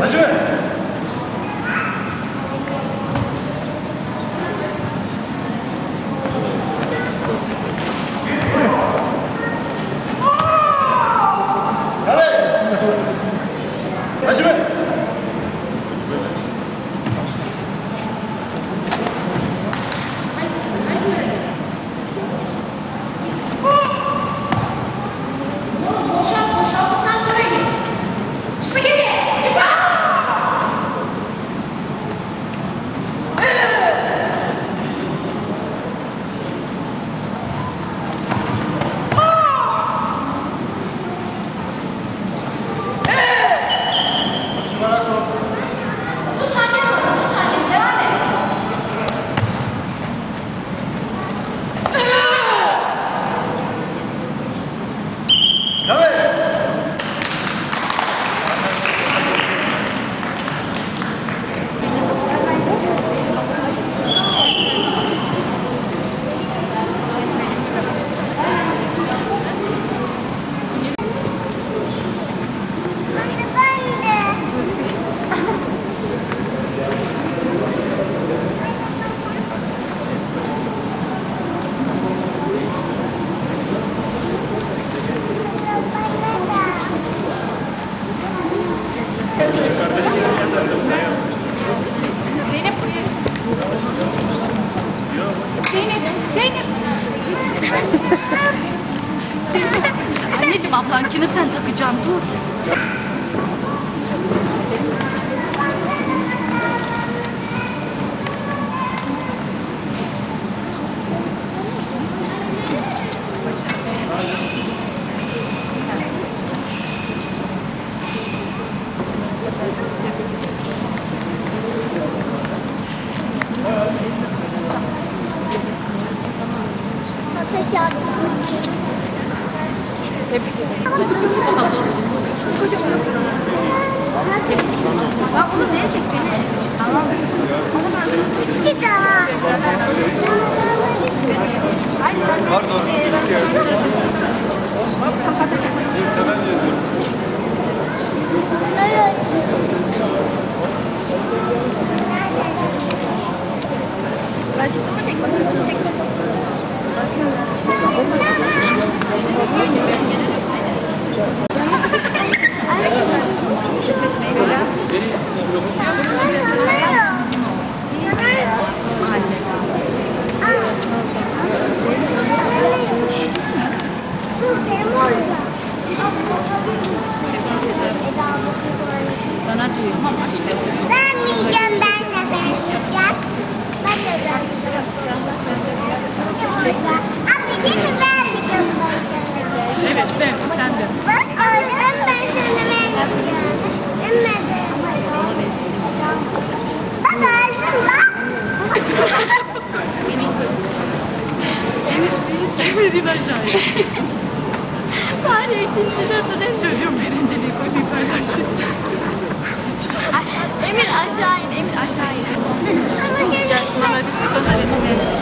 始め Zeynep, anneciğim ablankini sen takacaksın, dur. Thank you. Çocuğun aşağıya. Bari üçüncüde duramıyor. Çocuğun birinciliği koyup paylaşın. aşağı. Emir aşağı in. Emir aşağı in. Gel şuna vermesin sana resmi.